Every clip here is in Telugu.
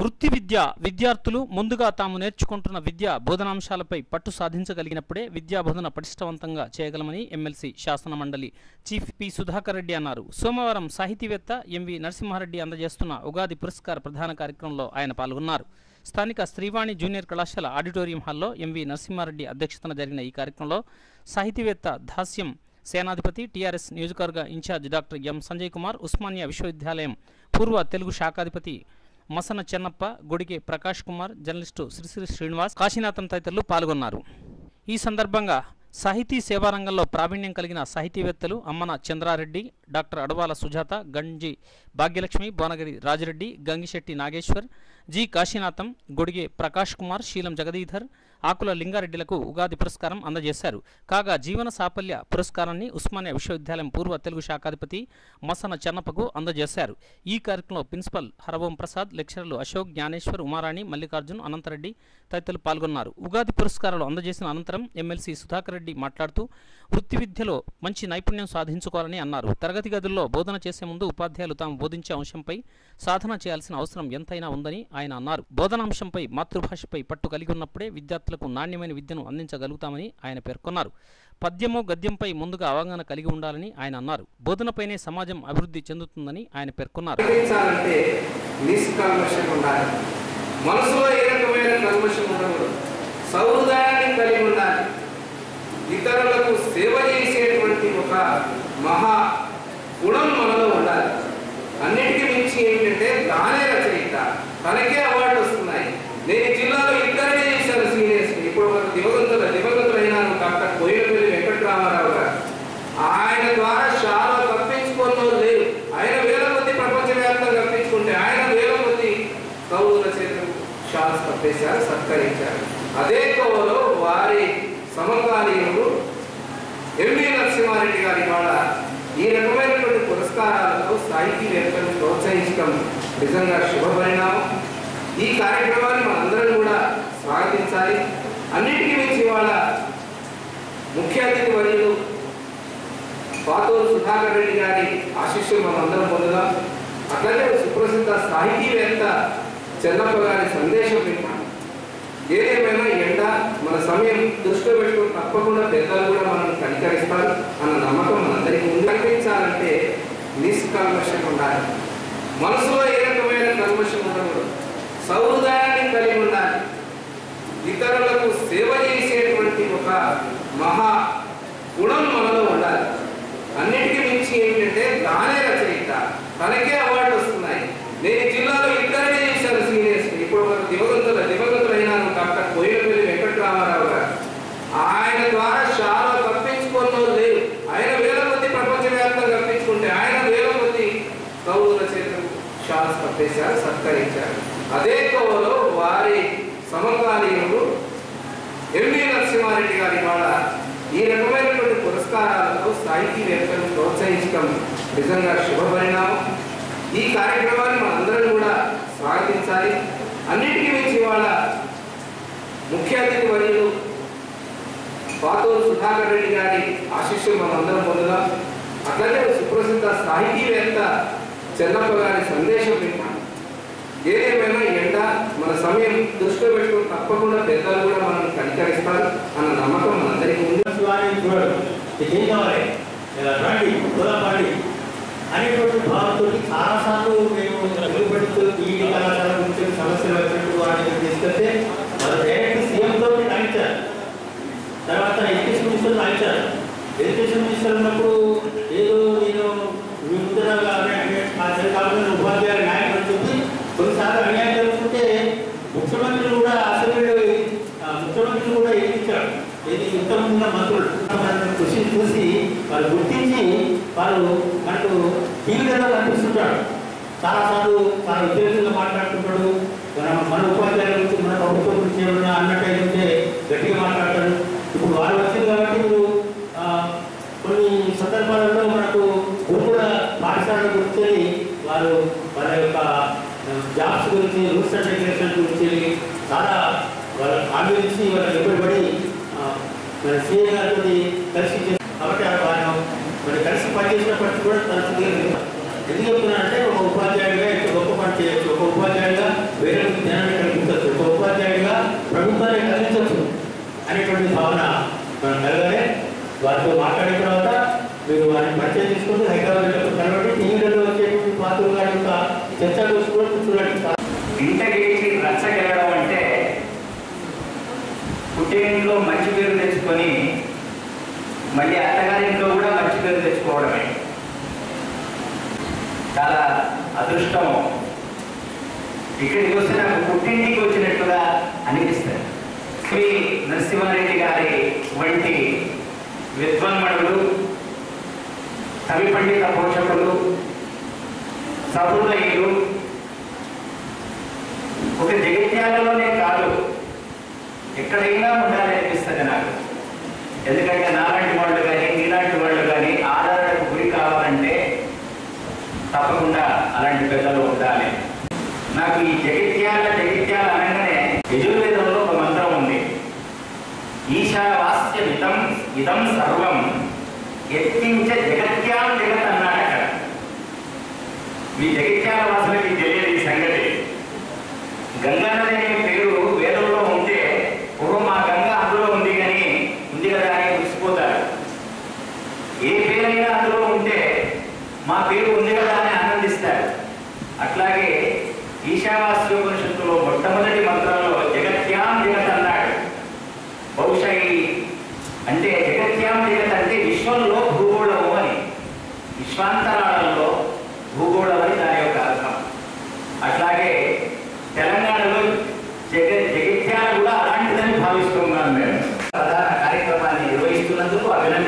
వృత్తి విద్య విద్యార్థులు ముందుగా తాము నేర్చుకుంటున్న విద్యా బోధనాంశాలపై పట్టు సాధించగలిగినప్పుడే విద్యా బోధన పటిష్టవంతంగా చేయగలమని ఎమ్మెల్సీ శాసన మండలి చీఫ్ పి సుధాకర్ రెడ్డి అన్నారు. సోమవారం సాహితీవేత్త ఎంవి నరసింహారెడ్డి అందజేస్తున్న ఉగాది పురస్కార ప్రధాన కార్యక్రమంలో ఆయన పాల్గొన్నారు. స్థానిక శ్రీవాణి జూనియర్ కళాశాల ఆడిటోరియం హాల్లో ఎంవి నరసింహారెడ్డి అధ్యక్షతన జరిగిన ఈ కార్యక్రమంలో సాహితీవేత్త దాస్యం సేనాధిపతి టీఆర్ఎస్ నియోజకవర్గ incharge doctor M Sanjay Kumar Osmania విశ్వవిద్యాలయం పూర్వ తెలుగు శాఖాధిపతి మసన చెన్నప్ప గొడిగే ప్రకాష్ కుమార్ జర్నలిస్టు శ్రీశ్రీ శ్రీనివాస్ కాశీనాథం తదితరులు పాల్గొన్నారు. ఈ సందర్భంగా సాహితీ సేవారంగంలో ప్రావీణ్యం కలిగిన సాహితీవేత్తలు అమ్మన చంద్రారెడ్డి డాక్టర్ అడవాల సుజాత గంజి భాగ్యలక్ష్మి భువనగిరి రాజిరెడ్డి గంగిశెట్టి నాగేశ్వర్ జి కాశీనాథం గొడిగే ప్రకాష్ కుమార్ శీలం జగదీధర్ ఆకుల లింగారెడ్డిలకు ఉగాది పురస్కారం అందజేశారు. కాగా జీవన సాఫల్య పురస్కారాన్ని ఉస్మానియా విశ్వవిద్యాలయం పూర్వ తెలుగు శాఖాధిపతి మసన చెన్నప్పకు అందజేశారు. ఈ కార్యక్రమంలో ప్రిన్సిపల్ హరవోం ప్రసాద్ లెక్చరర్లు అశోక్ జ్ఞానేశ్వర్ ఉమారాణి మల్లికార్జున్ అనంతరెడ్డి తదితరులు పాల్గొన్నారు. ఉగాది పురస్కారాలు అందజేసిన అనంతరం ఎమ్మెల్సీ సుధాకర్ రెడ్డి మాట్లాడుతూ వృత్తి విద్యలో మంచి నైపుణ్యం సాధించుకోవాలని అన్నారు. తరగతి గదుల్లో బోధన చేసే ముందు ఉపాధ్యాయులు తాము బోధించే అంశంపై సాధన చేయాల్సిన అవసరం ఎంతైనా ఉందని ఆయన అన్నారు. బోధనాంశంపై మాతృభాషపై పట్టు కలిగి ఉన్నప్పుడే విద్యార్థులకు నాణ్యమైన విద్యను అందించగలుగుతామని ఆయన పేర్కొన్నారు. పద్యము గద్యంపై ముందుగా అవగాహన కలిగి ఉండాలని ఆయన అన్నారు. బోధనపైనే సమాజం అభివృద్ధి చెందుతుందని ఆయన పేర్కొన్నారు. మనసులో ఏ రకమైన కల్మషం ఉండకూడదు. సౌహృదయాన్ని కలిగి ఉండాలి. ఇతరులకు సేవ చేసేటువంటి ఒక మహా గుణం మనలో ఉండాలి. అన్నిటికీ మించి ఏంటంటే తానే రచయిత. తనకే అవార్డు వస్తున్నాయి. నేను ఈ జిల్లాలో ఇద్దరినే చేశాను సీనియర్స్ ఇప్పుడు ఒక దివంగతుల దివంగతులైనాను డాక్టర్ కోయిలపల్లి వెంకటరామారావు గారు ఆయన ద్వారా చాలా తప్పించుకున్న లేరు ఆయన వేల మంది ప్రపంచవ్యాప్తంగా తప్పించుకుంటే ఆయన వేల మంది కవుల చేతులు షాల్స్ సత్కరించారు. అదే కోవలో వారి సమకాలీనుడు ఎంవి నరసింహారెడ్డి గారి వాళ్ళ ఈ రకమైనటువంటి పురస్కారాలతో సాహితీవేత్తలను ప్రోత్సహించడం నిజంగా శుభ పరిణామం. ఈ కార్యక్రమాన్ని మనందరం కూడా స్వాగతించాలి. అన్నిటికీ మించి వాళ్ళ ముఖ్య అతిథి వర్యులు పాతూరు సుధాకర్ రెడ్డి గారి ఆశీస్సులు మనందరం అందరం పొందుదాం. అట్లనే సుప్రసిద్ధ సాహితీవేత్త చెన్నప్ప గారి సందేశం వింటాం ఏదేమైనా ఎండ మన సమయం దృష్టిలో పెట్టుకుని తప్పకుండా పెద్దలు కూడా మనం కనికరిస్తారు అన్న నమ్మకం మనందరికీ ఉంది. కనిపించాలంటే నిష్కల్మషం ఉండాలి. మనసులో ఏ రకమైన కల్మషం ఉండకూడదు. సముదాయాన్ని కలిగి ఉండాలి. ఇతరులకు సేవ చేసేటువంటి ఒక మహా గుణం మనలో ఉండాలి. అన్నిటికీ మించి ఏంటంటే తానే రచయిత. తనకి అవార్డు వస్తున్నాయి నేను ఈ జిల్లాలో ఇద్దరినే చేశాను సీనియర్స్ ఇప్పుడు ఒక దివంగతుల దివంగతులైనాను డాక్టర్ కోయిలపల్లి వెంకటరామారావు గారు ఆయన ద్వారా చాలా తప్పించుకున్న లేరు ఆయన వేల మంది ప్రపంచవ్యాప్తంగా తప్పించుకుంటే ఆయన వేల మంది కవుల చేతులు చేశారు సత్కరించారు. అదే కోవలో వారి సమకాలీనుడు ఎంవి నరసింహారెడ్డి గారి వాళ్ళ ఈ రకమైనటువంటి పురస్కారాలతో సాహితీవేత్తలను ప్రోత్సహించడం నిజంగా శుభ పరిణామం. ఈ కార్యక్రమాన్ని మనందరం కూడా స్వాగతించాలి. అన్నిటికీ మించి వాళ్ళ ముఖ్య అతిథి వర్యులు పాతూరు సుధాకర్ రెడ్డి గారి ఆశిష్యం మనందరం అందరం పొందుదాం. అట్లనే సుప్రసిద్ధ సాహితీవేత్త చెన్నప్ప గారి సందేశం వింటాం ఏదేమైనా ఎండ మన సమయం దృష్టిలో పెట్టుకుని తప్పకుండా పెద్దలు కూడా మనం కనికరిస్తారు అన్న నమ్మకం మనందరికీ ఉంది. శివాలయం అనేటువంటి భావంతో చాలాసార్లు మేము నిలబడుతూ ఈ కళాశాల గురించి సమస్యలు వచ్చినట్టు వాటిని తీసుకొస్తే వాళ్ళు డైరెక్ట్ సీఎంతో రాయించారు. తర్వాత ఎడ్యుకేషన్ మినిస్టర్ రాయించారు. ఎడ్యుకేషన్ మినిస్టర్ ఉన్నప్పుడు ఇది మంత్రులు కృషిని చూసి వాళ్ళు గుర్తించి వాళ్ళు మనకు టీవీలలో కనిపిస్తుంటాడు చాలాసార్లు చాలా వ్యతిరేకంగా మాట్లాడుతుంటాడు మన మన ఉపాధ్యాయుల గురించి మన ప్రభుత్వం గురించి ఏమన్నా అన్నట్టయితే గట్టిగా మాట్లాడతాడు. ఇప్పుడు వాళ్ళు వచ్చింది కాబట్టి ఇప్పుడు కొన్ని సందర్భాలలో మనకు గురుకుల పాఠశాల గురించి వారు వాళ్ళ యొక్క జాబ్స్ గురించి రూల్స్ అండ్ రెగ్యులేషన్ గురించి చాలా వాళ్ళ ఆలోచించి వాళ్ళకి వాళ్ళ నిలబడి మరి సీఎం గారితో కలిసి కాబట్టి ఆయన మరి కలిసి పనిచేసినప్పటికీ కూడా తన ఎందుకు చెప్తున్నానంటే ఒక ఉపాధ్యాయుడిగా ఇక్కడ గొప్ప పని చేయొచ్చు ఒక ఉపాధ్యాయుడిగా వేరే జ్ఞానాన్ని కలిగించవచ్చు ఒక ఉపాధ్యాయుడిగా ప్రభుత్వాన్ని కలిగించవచ్చు అనేటువంటి భావన మనం కలగలే. వారితో మాట్లాడిన తర్వాత మీరు వారిని పరిచయం తీసుకుంటూ హైదరాబాద్ కలవండి. టీవీలలో వచ్చేటువంటి పాత్రలు గారి యొక్క చర్చ చూసుకొని చూడండి ఇంటగ్రేటి రచ్చగలడం అంటే పుట్టేంట్లో మంచి పేరు తెచ్చు తెచ్చుకొని మళ్ళీ అత్తగారింట్లో కూడా మంచి పేరు తెచ్చుకోవడమే. చాలా అదృష్టం. ఇక్కడికి వస్తే నాకు పుట్టింటికి వచ్చినట్టుగా అనిపిస్తారు శ్రీ నరసింహారెడ్డి గారి వంటి విద్వన్మణులు కవి పండిత పోషకులు సహృదయులు ఒక జగిత్యాలలోనే కాదు ఎక్కడైనా ఉండాలి అనిపిస్తుంది నాకు. ఎందుకంటే నాలాంటి వాళ్ళు కానీ నీలాంటి వాళ్ళు కానీ ఆదరణకు గురి కావాలంటే తప్పకుండా అలాంటి పెద్దలు ఉండాలి. నాకు ఈ జగిత్యాల జగిత్యాల అనగానే యజుర్వేదంలో ఒక మంత్రం ఉంది. ఈశావాస్య మితం ఇదం సర్వం ఎత్తించ జగత్యాం జగత్ అన్నాడు అక్కడ. మీ జగిత్యాల వాసులకి ఈ సంగతి. గంగా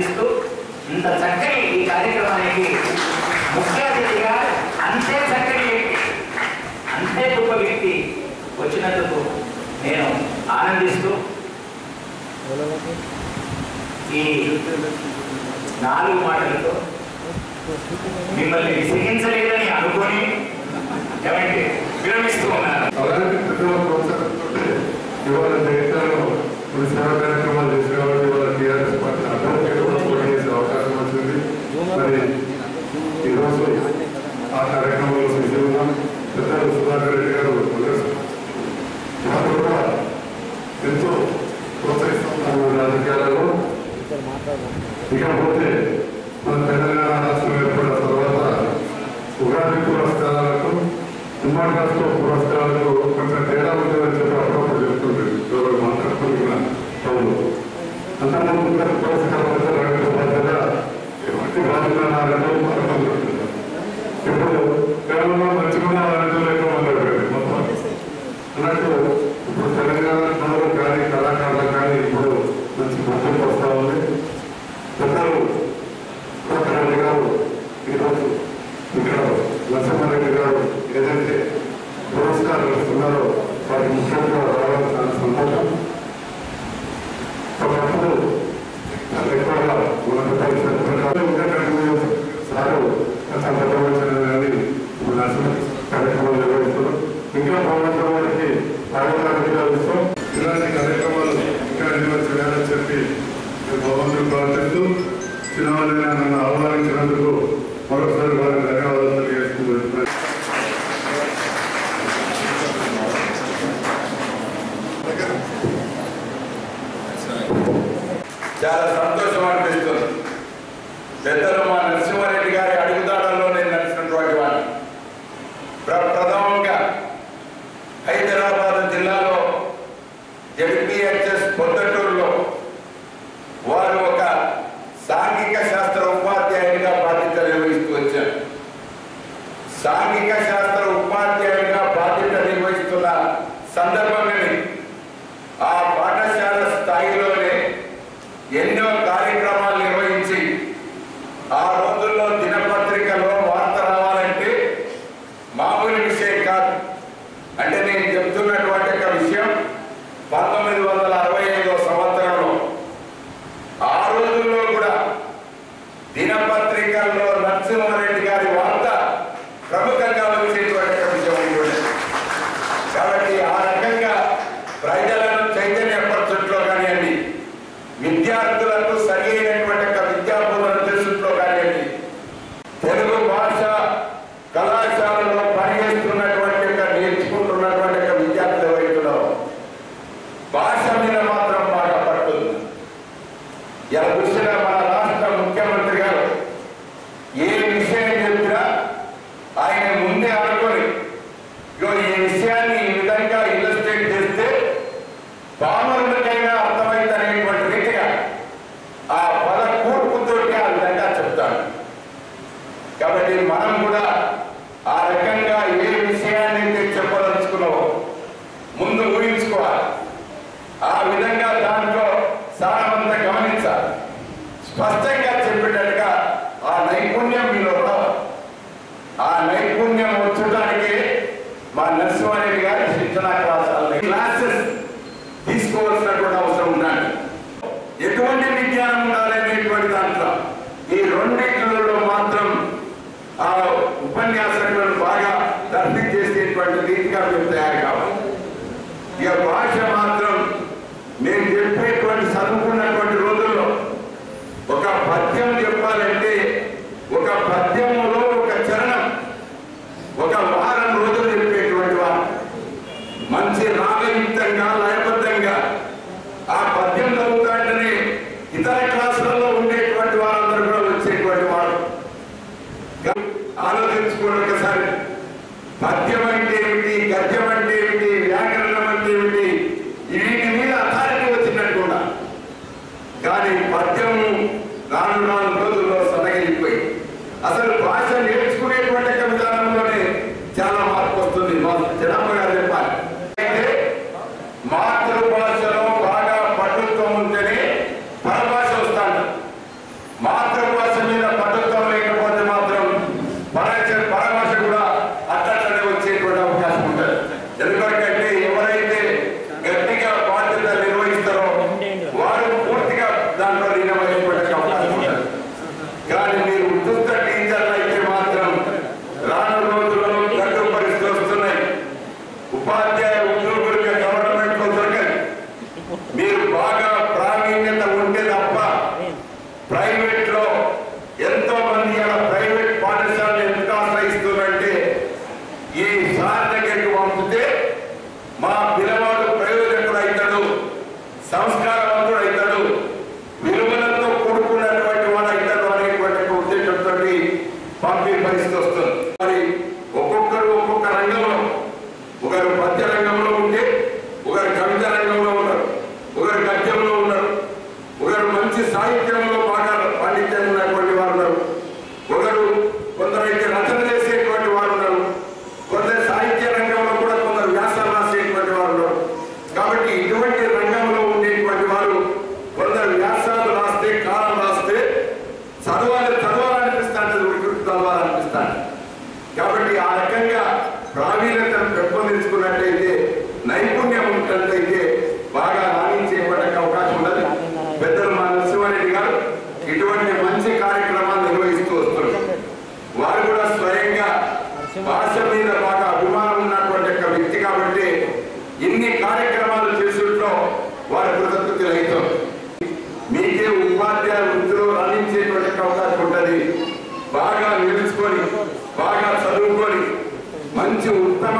అందిస్తూ ఇంత చక్కని ఈ కార్యక్రమానికి ముఖ్య అతిథిగా అంతే చక్కని వ్యక్తి అంతే గొప్ప వ్యక్తి వచ్చినందుకు నేను ఆనందిస్తూ ఈ నాలుగు మాటలతో మిమ్మల్ని విసిగించలేదని అనుకొని ఏమంటే విరమిస్తూ ఉన్నారు ఇవాళ దేశంలో చాలా సంతోషం అనిపిస్తుంది పెద్దలు Tonight, పరిస్థితి వస్తుంది. మరి ఒక్కొక్కరు ఒక్కొక్క రంగంలో ఒకరు పద్య రంగంలో ఉంటే ఒకరు కవిత రంగంలో ఉన్నారు ఒకరు గద్యంలో ఉన్నారు ఒకరు మంచి సాహిత్యంలో బాగా పాండిత్యం వారు ఉన్నారు. ఒకరు కొందరైతే రచన చేసేటువంటి వారు ఉన్నారు. కొందరు సాహిత్య రంగంలో కూడా కొందరు వ్యాసాలు రాసేటువంటి వారు ఉన్నారు. కాబట్టి ఇటువంటి రంగంలో ఉండేటువంటి వారు కొందరు వ్యాసాలు రాస్తే కాలం రాస్తే చదవాలి చదవాలి సాధిస్తారు కాబట్టి ఆ రకంగా ప్రావీణ్యతను పెంపొందించుకున్నట్టయితే నైపుణ్యం ఉన్నట్లయితే బాగా రాణి చేపట్టక అవకాశం ఉండదు పెద్దలు మా నరసింహారెడ్డి గారు ఇటువంటి మంచి కార్యక్రమాలు నిర్వహిస్తూ వస్తున్నారు. వారు కూడా స్వయంగా భాష మీద బాగా అభిమానం ఉన్నటువంటి ఒక వ్యక్తి కాబట్టి ఇన్ని కార్యక్రమాలు చేసినట్లో వారి కృతజ్ఞతలు అవుతాం మీకే ఉపాధ్యాయ వృద్ధిలో రాణించేటువంటి అవకాశం చదువుకొని బాగా చదువుకొని మంచి ఉత్తమ